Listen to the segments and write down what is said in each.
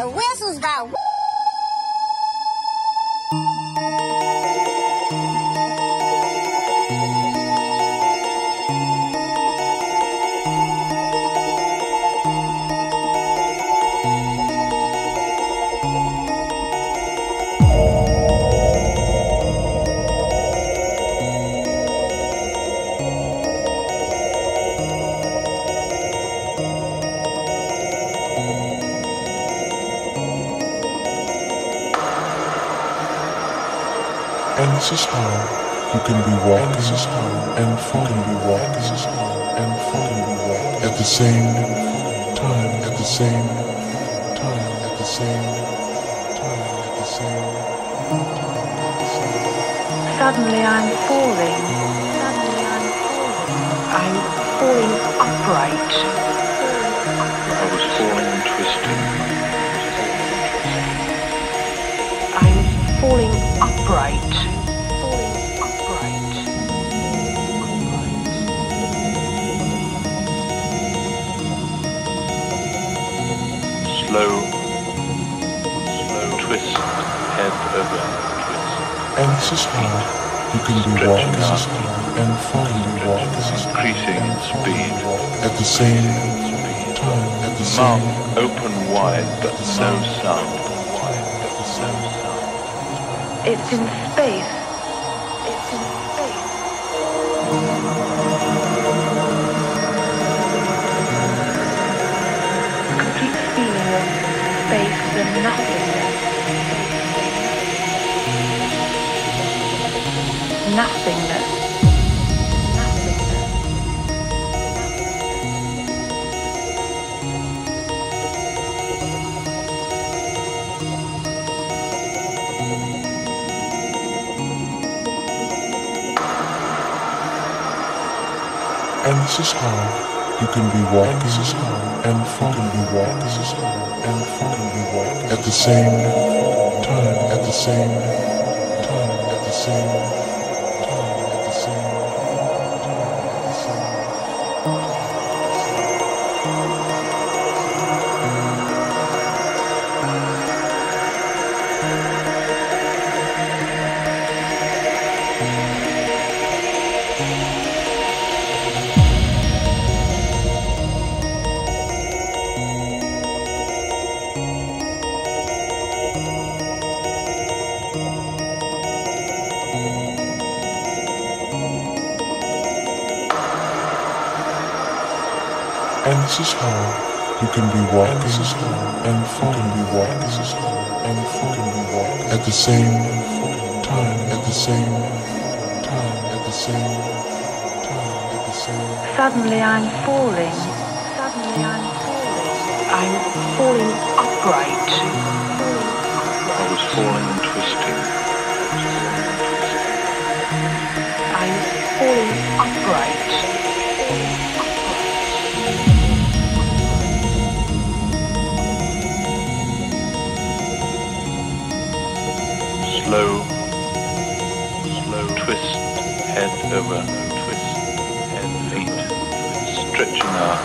The whistles got. And this is how you can be walking. This is how and falling be walking. This is how and falling be walking. At the same time. At the same time. At the same time. At the same Suddenly I'm falling. Suddenly I'm falling. I'm falling upright. I was falling and twisting. Upright. Falling upright. Slow, slow twist, head over twist. and this is how you can be walking this is and falling be walking this Increasing in speed. at the same time at the same Mouth open wide, but no sound. It's in space. It's in space. Complete feeling of space and nothingness. Nothingness. Nothingness. And this is how you can be walking. And falling be walking and falling be walking at the same time. At the same time. At the same time And this is how. You can be walking this is how. and falling be walking this is how. And falling be walking at the same time. At the same time. At the same time. At the same Suddenly I'm falling. Suddenly I'm falling. I'm falling upright. I was falling and twisting. I'm falling upright. Slow, slow twist, head over twist, head feet, stretching out,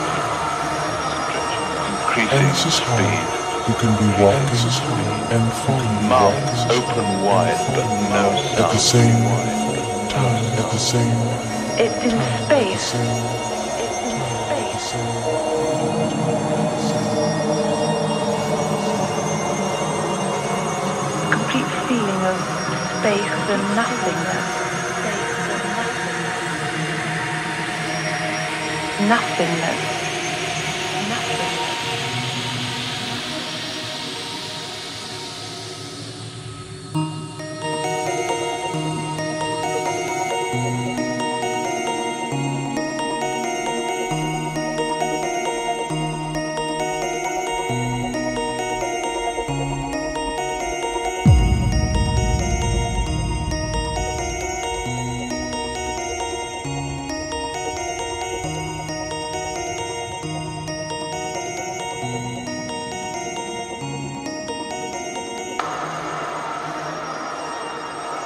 stretching, and increasing this is how speed. you can be walking this is how and falling be Mouth is open wide, and but no be walking at the same time at the same It's in time at the space. It's in space. Of space and nothingness. Nothingness. Nothingness.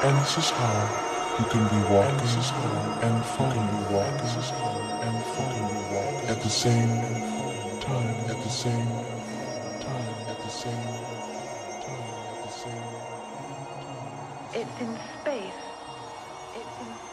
and this is how you can be walking and, this and fucking is and fucking at the same time at the same time at the same time at the same time. It's in space. It's in space.